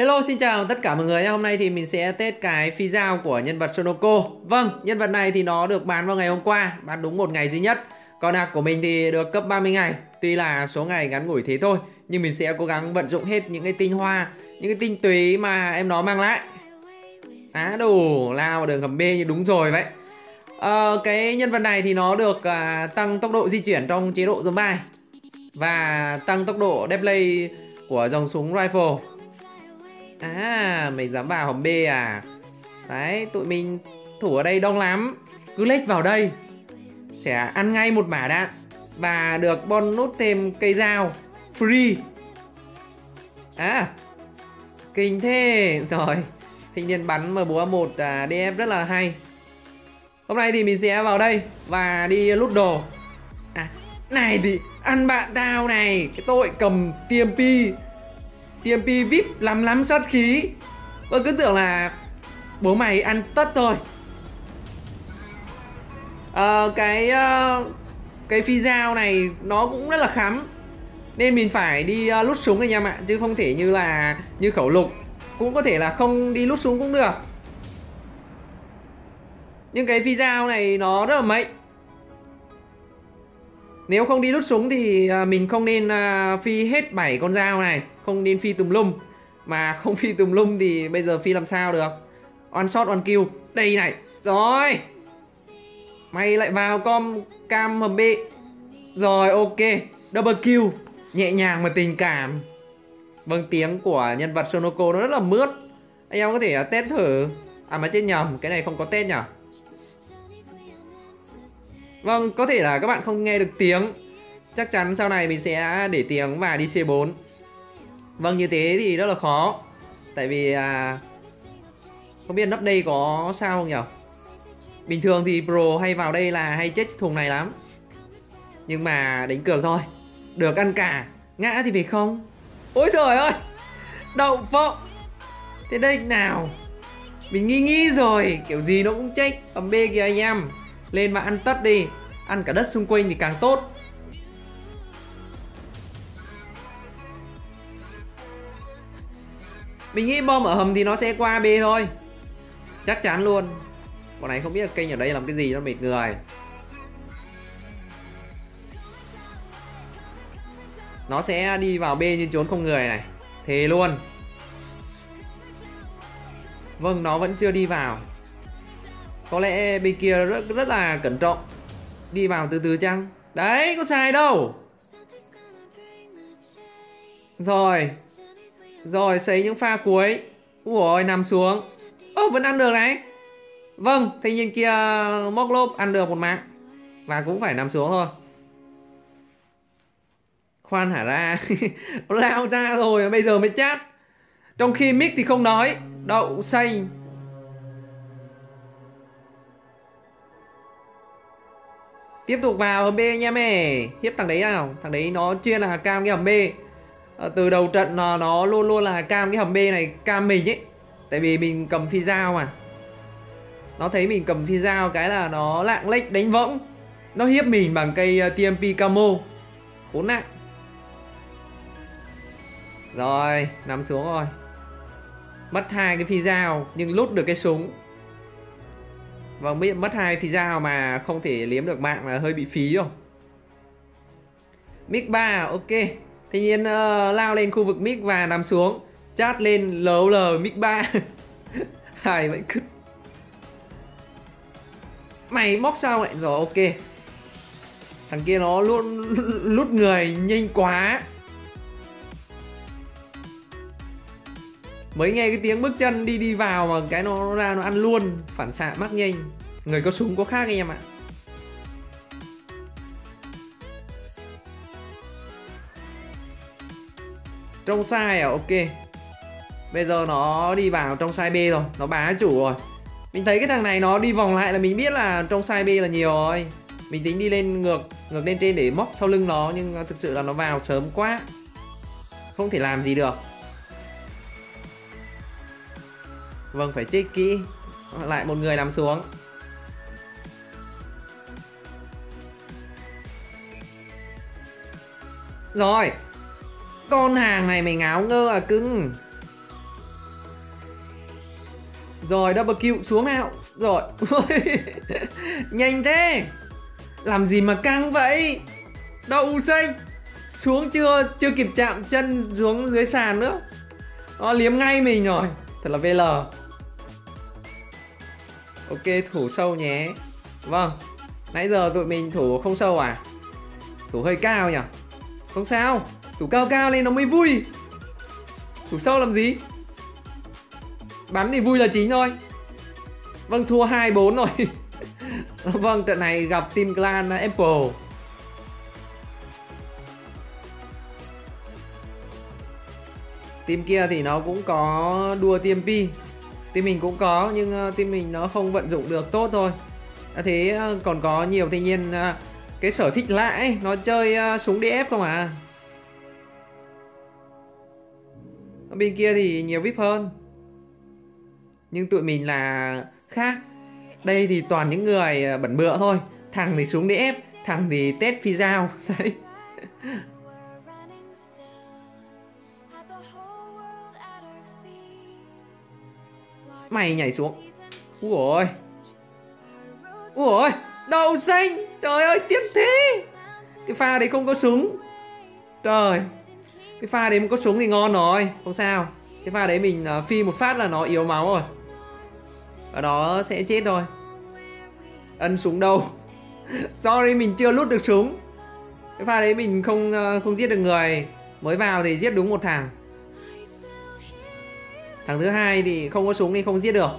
Hello xin chào tất cả mọi người Hôm nay thì mình sẽ test cái phi dao của nhân vật Sonoko. Vâng, nhân vật này thì nó được bán vào ngày hôm qua Bán đúng một ngày duy nhất. Còn hạc của mình thì được cấp 30 ngày Tuy là số ngày ngắn ngủi thế thôi Nhưng mình sẽ cố gắng vận dụng hết những cái tinh hoa Những cái tinh túy mà em nó mang lại. Á đủ lao vào đường hầm B như đúng rồi vậy. Ờ, Cái nhân vật này thì nó được à, tăng tốc độ di chuyển trong chế độ zombie Và tăng tốc độ display của dòng súng rifle. À mày dám vào hầm B à? Đấy tụi mình thủ ở đây đông lắm. Cứ lách vào đây. Sẽ ăn ngay một mả đạn Và được bonus thêm cây dao. Free. À Kinh thế. Rồi Thanh niên bắn mà búa một à, DF rất là hay. Hôm nay thì mình sẽ vào đây Và đi lút đồ. À Này thì ăn bạn tao này. Cái tội cầm TMP TMP VIP lắm lắm sát khí. Tôi cứ tưởng là Bố mày ăn tất thôi. À, Cái uh, Cái phi dao này Nó cũng rất là khắm. Nên mình phải đi uh, lút súng anh em ạ Chứ không thể như là Như khẩu lục. Cũng có thể là không đi lút súng cũng được. Nhưng cái phi dao này nó rất là mạnh nếu không đi đút súng thì à, mình không nên à, phi hết 7 con dao này, Không nên phi tùm lum. Mà không phi tùm lum thì bây giờ phi làm sao được? One shot one kill. Đây này. Rồi. Mày lại vào com, cam hầm B Rồi, ok. Double kill. Nhẹ nhàng mà tình cảm. Vâng tiếng của nhân vật Sonoko nó rất là mướt. Anh em có thể à, test thử. À mà chết nhầm. Cái này không có test nhỉ Vâng, có thể là các bạn không nghe được tiếng. Chắc chắn sau này mình sẽ để tiếng và đi C4 Vâng, như thế thì rất là khó. Tại vì à, Không biết nắp đây có sao không nhỉ? Bình thường thì Pro hay vào đây là hay chết thùng này lắm. Nhưng mà đánh cược thôi. Được ăn cả. Ngã thì phải không? Ôi trời ơi! Đậu phộng! Thế đây nào? Mình nghi nghi rồi. Kiểu gì nó cũng chết. Ẩm B kìa anh em lên mà ăn tất đi. Ăn cả đất xung quanh thì càng tốt. Mình nghĩ bom ở hầm thì nó sẽ qua B thôi. Chắc chắn luôn. Bọn này không biết kênh ở đây làm cái gì nó mệt người. Nó sẽ đi vào B như trốn không người này. Thế luôn. Vâng nó vẫn chưa đi vào có lẽ bên kia rất rất là cẩn trọng. Đi vào từ từ chăng? Đấy, có sai đâu. Rồi. Rồi xây những pha cuối. Ui nằm xuống. Ơ, vẫn ăn được này. Vâng thanh niên kia móc lốp ăn được một mạng. Và cũng phải nằm xuống thôi. Khoan hả ra? Lao ra rồi bây giờ mới chát. trong khi mic thì không nói. Đậu xanh. Tiếp tục vào hầm B anh em ơi. Hiếp thằng đấy nào. Thằng đấy nó chuyên là cam cái hầm B. À, Từ đầu trận nó, nó luôn luôn là cam cái hầm B này Cam mình ấy. Tại vì mình cầm phi dao mà. Nó thấy mình cầm phi dao cái là nó lạng lách đánh võng. Nó hiếp mình bằng cây ờ, uh, TMP camo. Khốn nạn. Rồi Nằm xuống rồi. Mất hai cái phi dao Nhưng lút được cái súng. Vâng, mất hai phi dao mà không thể liếm được mạng là hơi bị phí rồi. Mic 3, ok. Thế nhiên uh, lao lên khu vực mic và nằm xuống. Chat lên LOL mic 3. Hài vẫn cứ Mày móc sao vậy? Rồi, ok. Thằng kia nó luôn lút người nhanh quá. Mới nghe cái tiếng bước chân đi đi vào mà cái nó ra nó ăn luôn, phản xạ mắc nhanh. Người có súng có khác anh em ạ. Trong sai à? Ok. Bây giờ nó đi vào trong sai b rồi, nó bá chủ rồi. Mình thấy cái thằng này nó đi vòng lại là mình biết là trong sai b là nhiều rồi. Mình tính đi lên ngược ngược lên trên để móc sau lưng nó, nhưng thực sự là nó vào sớm quá. Không thể làm gì được. Vâng phải chích kỹ. Lại một người nằm xuống. Rồi. Con hàng này mày ngáo ngơ à cưng. Rồi, double kill, xuống nào. Rồi. Nhanh thế. Làm gì mà căng vậy? Đậu xanh. Xuống chưa chưa kịp chạm chân xuống dưới sàn nữa. Nó liếm ngay mình rồi. Thật là VL. Ok, thủ sâu nhé. Vâng. Nãy giờ tụi mình thủ không sâu à? Thủ hơi cao nhỉ? Không sao. Thủ cao cao lên nó mới vui. Thủ sâu làm gì? Bắn thì vui là chính thôi. Vâng thua 2-4 rồi. Vâng trận này gặp team clan, Apple. Team kia thì nó cũng có đua TMP Team mình cũng có nhưng ờ, team mình nó không vận dụng được tốt thôi. À, Thế ờ, còn có nhiều thanh niên ờ, cái sở thích lạ ấy Nó chơi súng DF không à Bên kia thì nhiều VIP hơn. Nhưng tụi mình là khác. Đây thì toàn những người bẩn bựa thôi. Thằng thì súng DF Thằng thì test phi dao Đấy. Mày nhảy xuống. Úi ôi. Úi ôi Đậu xanh. Trời ơi tiếc thế. Cái pha đấy không có súng. Trời. Cái pha đấy mà có súng thì ngon rồi Không sao. Cái pha đấy mình uh, phi một phát là nó yếu máu rồi. Ở đó sẽ chết thôi. Ân súng đâu? Sorry mình chưa lút được súng. Cái pha đấy mình không uh, không giết được người. Mới vào thì giết đúng một thằng thằng thứ hai thì không có súng thì không giết được.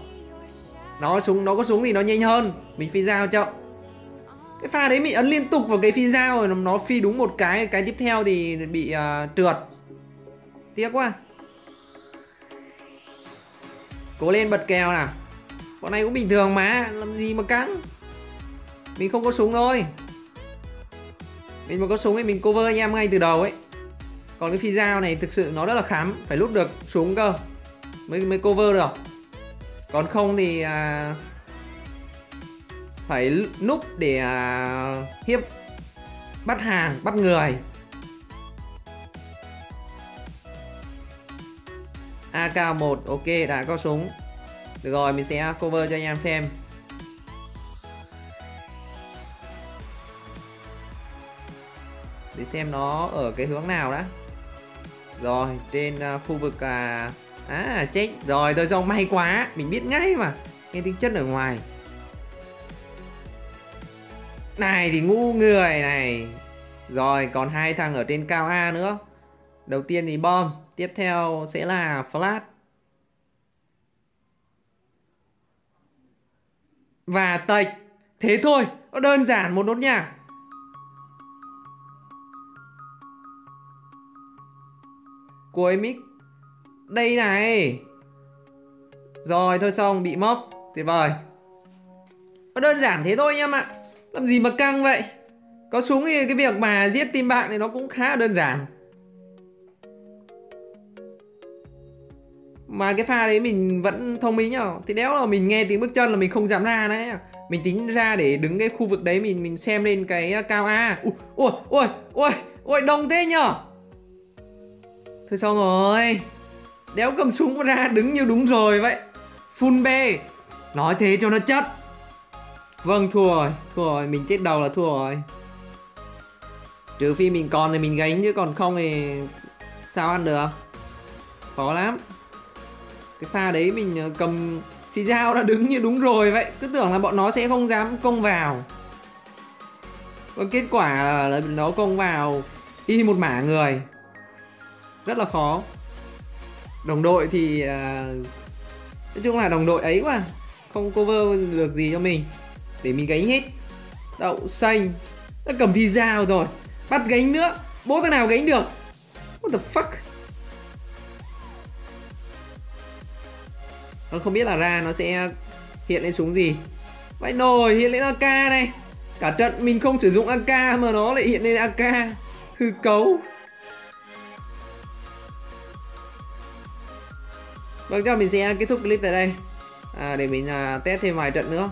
Nó có súng nó có súng thì nó nhanh hơn. Mình phi dao chậm cái pha đấy mình ấn liên tục vào cái phi dao rồi nó phi đúng một cái cái tiếp theo thì bị uh, trượt. Tiếc quá. Cố lên bật kèo nào. Bọn này cũng bình thường mà làm gì mà cắn. Mình không có súng thôi. Mình mà có súng thì mình cover anh em ngay từ đầu ấy. Còn cái phi dao này thực sự nó rất là khám phải lút được súng cơ mới mới cover được. Còn không thì à, phải núp để à, hiếp bắt hàng bắt người. AK1 ok đã có súng. Được rồi mình sẽ cover cho anh em xem. Để xem nó ở cái hướng nào đã. Rồi trên uh, khu vực uh, À chết Rồi, tôi xong may quá. Mình biết ngay mà. Nghe tiếng chất ở ngoài. Này thì ngu người này. Rồi, còn hai thằng ở trên cao A nữa. Đầu tiên thì bom, Tiếp theo sẽ là flash. Và tạch. Thế thôi, Nó đơn giản một nốt nhạc Cuối mic đây này. Rồi thôi xong bị móc. Tuyệt vời. Nó đơn giản thế thôi em ạ. Làm gì mà căng vậy? Có súng thì cái việc mà giết team bạn thì nó cũng khá đơn giản. Mà cái pha đấy mình vẫn thông minh nhở? Thì đéo là mình nghe tiếng bước chân là mình không dám ra đấy Mình tính ra để đứng cái khu vực đấy mình mình xem lên cái à, cao A. Ui, ui, ui, ui, ui, đông thế nhở? Thôi xong rồi. Đéo cầm súng ra đứng như đúng rồi vậy. Phun bê. Nói thế cho nó chất. Vâng thua rồi Thua rồi, mình chết đầu là thua rồi. Trừ phi mình còn thì mình gánh chứ, còn không thì Sao ăn được? Khó lắm. Cái pha đấy mình ờ, cầm Thì dao đã đứng như đúng rồi vậy. Cứ tưởng là bọn nó sẽ không dám công vào. Còn kết quả là nó công vào Y một mả người. Rất là khó đồng đội thì uh, nói chung là đồng đội ấy quá không cover được gì cho mình. Để mình gánh hết. Đậu xanh nó cầm visa rồi bắt gánh nữa bố thằng nào gánh được? What the fuck? Nó không biết là ra nó sẽ hiện lên súng gì. Vãi nồi hiện lên AK này. Cả trận mình không sử dụng AK mà nó lại hiện lên AK hư cấu. Vâng chắc mình sẽ kết thúc clip tại đây. À, Để mình à, test thêm vài trận nữa.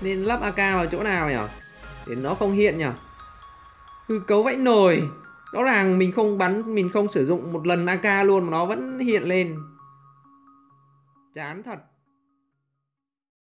Nên lắp AK vào chỗ nào nhỉ? Để nó không hiện nhỉ? Hư cấu vẫy nồi. Rõ ràng mình không bắn mình không sử dụng một lần AK luôn mà nó vẫn hiện lên. Chán thật.